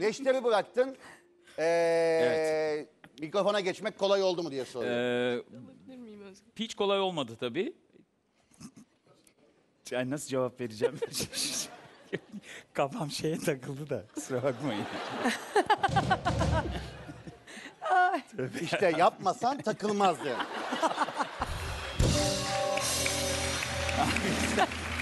Neşter'i bıraktın. Ee, Mikrofona geçmek kolay oldu mu diye soruyor. Ee, hiç kolay olmadı tabii. Yani nasıl cevap vereceğim? Kafam şeye takıldı da kusura bakmayın. İşte yapmasan takılmazdı.